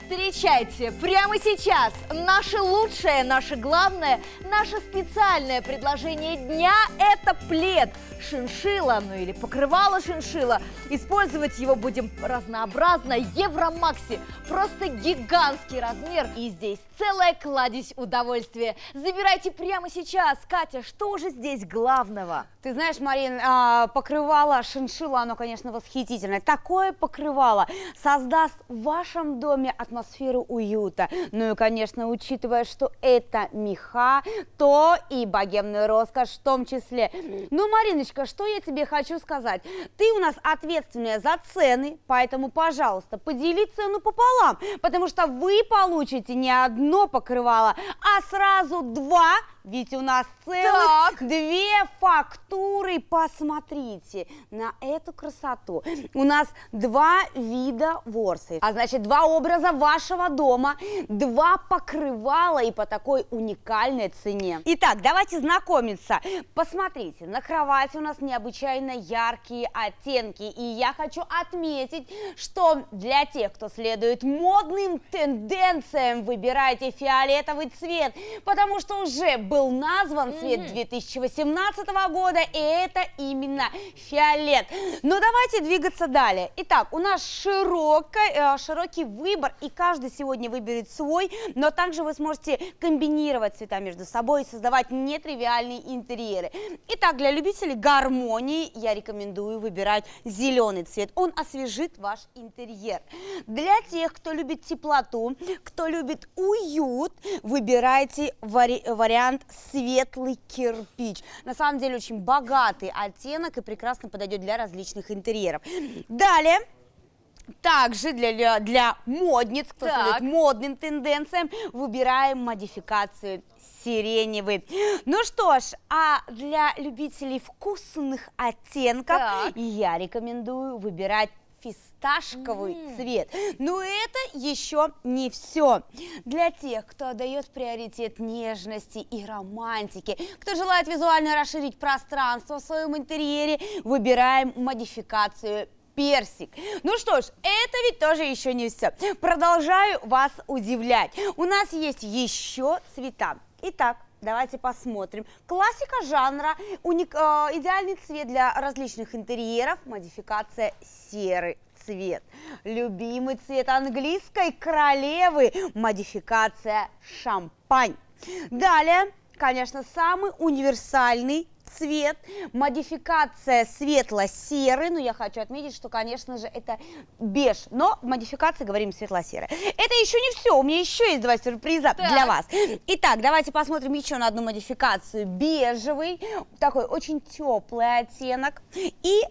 Встречайте прямо сейчас наше лучшее, наше главное, наше специальное предложение дня – это плед шиншила, ну или покрывало шиншила. Использовать его будем разнообразно. Евромакси – просто гигантский размер. И здесь целая кладезь удовольствия. Забирайте прямо сейчас. Катя, что уже здесь главного? Ты знаешь, Марин, а, покрывало шиншилла, оно, конечно, восхитительное. Такое покрывало создаст в вашем доме атмосферу уюта. Ну и, конечно, учитывая, что это меха, то и богемную роскошь в том числе. Ну, Мариночка, что я тебе хочу сказать? Ты у нас ответственная за цены, поэтому, пожалуйста, подели цену пополам, потому что вы получите не одно покрывало, а сразу два ведь у нас целых так. две фактуры. Посмотрите на эту красоту. У нас два вида ворсы. А значит, два образа вашего дома, два покрывала и по такой уникальной цене. Итак, давайте знакомиться. Посмотрите, на кровати у нас необычайно яркие оттенки. И я хочу отметить, что для тех, кто следует модным тенденциям, выбирайте фиолетовый цвет, потому что уже был назван цвет 2018 года, это именно фиолет. Но давайте двигаться далее. Итак, у нас широкий, э, широкий выбор, и каждый сегодня выберет свой, но также вы сможете комбинировать цвета между собой и создавать нетривиальные интерьеры. Итак, для любителей гармонии я рекомендую выбирать зеленый цвет. Он освежит ваш интерьер. Для тех, кто любит теплоту, кто любит уют, выбирайте вари вариант светлый кирпич. На самом деле очень оттенок и прекрасно подойдет для различных интерьеров. Далее. Также для, для модниц, кто так. следует модным тенденциям, выбираем модификацию сиреневый. Ну что ж, а для любителей вкусных оттенков так. я рекомендую выбирать фисташковый mm. цвет. Но это еще не все. Для тех, кто отдает приоритет нежности и романтики, кто желает визуально расширить пространство в своем интерьере, выбираем модификацию персик. Ну что ж, это ведь тоже еще не все. Продолжаю вас удивлять. У нас есть еще цвета. Итак, Давайте посмотрим. Классика жанра, уник, э, идеальный цвет для различных интерьеров, модификация серый цвет. Любимый цвет английской королевы, модификация шампань. Далее, конечно, самый универсальный цвет, модификация светло-серый, но я хочу отметить, что, конечно же, это беж, но модификация, говорим, светло-серый. Это еще не все, у меня еще есть два сюрприза так. для вас. Итак, давайте посмотрим еще на одну модификацию. Бежевый, такой очень теплый оттенок и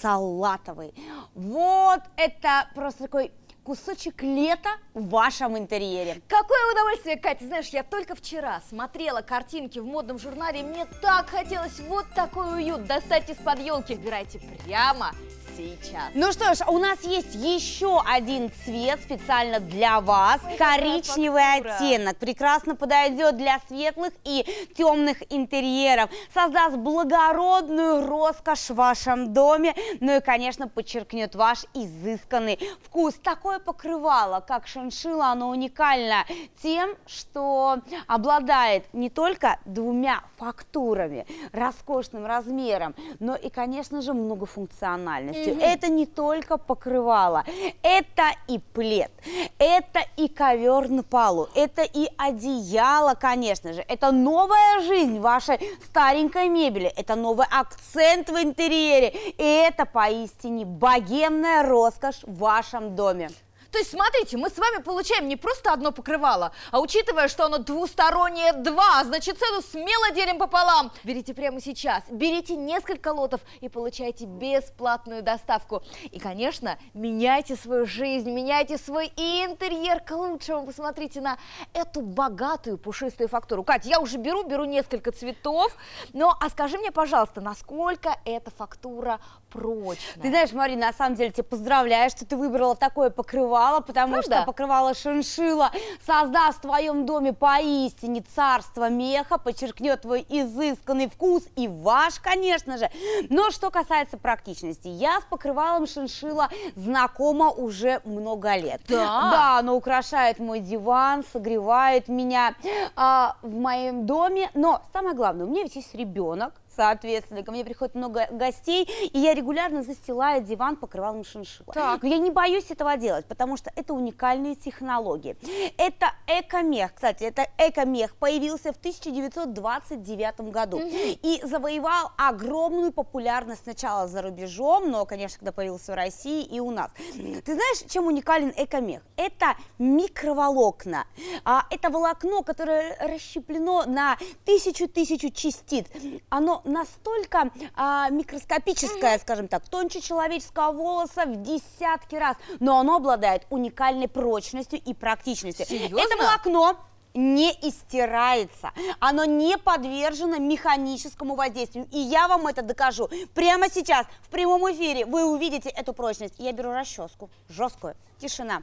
салатовый. Вот это просто такой кусочек лета в вашем интерьере. Какое удовольствие, Катя! Знаешь, я только вчера смотрела картинки в модном журнале, мне так хотелось вот такой уют достать из-под елки. Выбирайте прямо сейчас. Ну что ж, у нас есть еще один цвет специально для вас. Ой, Коричневый оттенок. Прекрасно подойдет для светлых и темных интерьеров. Создаст благородную роскошь в вашем доме. Ну и, конечно, подчеркнет ваш изысканный вкус. Такое покрывало, как шиншилла, оно уникально тем, что обладает не только двумя фактурами, роскошным размером, но и, конечно же, многофункциональностью полностью. Mm-hmm. Это не только покрывало, это и плед, это и ковер на полу, это и одеяло, конечно же. Это новая жизнь вашей старенькой мебели, это новый акцент в интерьере, и это поистине богемная роскошь в вашем доме. То есть, смотрите, мы с вами получаем не просто одно покрывало, а учитывая, что оно двустороннее два, значит цену смело делим пополам. Берите прямо сейчас, берите несколько лотов и получайте бесплатную доставку. И, конечно, меняйте свою жизнь, меняйте свой интерьер к лучшему. Посмотрите на эту богатую пушистую фактуру. Катя, я уже беру, беру несколько цветов, но а скажи мне, пожалуйста, насколько эта фактура прочная? Ты знаешь, Марина, на самом деле тебя поздравляю, что ты выбрала такое покрывало покрывало, потому Правда? что покрывало шиншила, создаст в твоем доме поистине царство меха, подчеркнет твой изысканный вкус и ваш, конечно же. Но что касается практичности, я с покрывалом шиншила знакома уже много лет. Да? Да, оно украшает мой диван, согревает меня а, в моем доме. Но самое главное, у меня ведь есть ребенок, соответственно, ко мне приходит много гостей, и я регулярно застилаю диван покрывалом шиншилла. Так. Но я не боюсь этого делать, потому что это уникальные технологии. Это экомех, кстати, это экомех появился в 1929 году и завоевал огромную популярность сначала за рубежом, но, конечно, когда появился в России и у нас. Ты знаешь, чем уникален экомех? Это микроволокна. А, это волокно, которое расщеплено на тысячу-тысячу частиц. Оно настолько а, микроскопическое, скажем так, тоньше человеческого волоса в десятки раз, но оно обладает уникальной прочностью и практичностью. Серьезно? Это волокно не истирается, оно не подвержено механическому воздействию. И я вам это докажу. Прямо сейчас, в прямом эфире, вы увидите эту прочность. Я беру расческу, жесткую, тишина.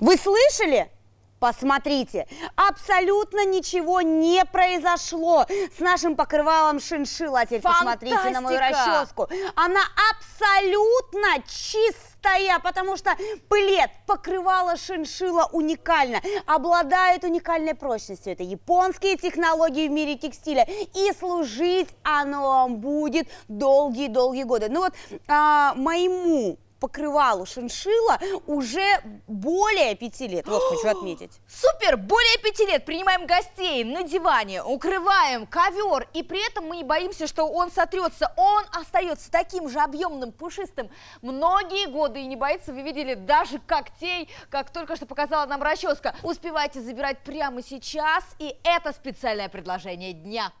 Вы слышали? Посмотрите, абсолютно ничего не произошло с нашим покрывалом шиншилла. А теперь посмотрите на мою Фантастика! расческу. Она абсолютно чистая, потому что плед покрывала шиншилла уникально, обладает уникальной прочностью. Это японские технологии в мире текстиля. И служить оно вам будет долгие-долгие годы. Ну вот а, моему покрывалу шиншилла уже более пяти лет. Вот хочу отметить. Супер! Более пяти лет принимаем гостей на диване, укрываем ковер, и при этом мы не боимся, что он сотрется. Он остается таким же объемным, пушистым многие годы и не боится, вы видели, даже когтей, как только что показала нам расческа. Успевайте забирать прямо сейчас, и это специальное предложение дня.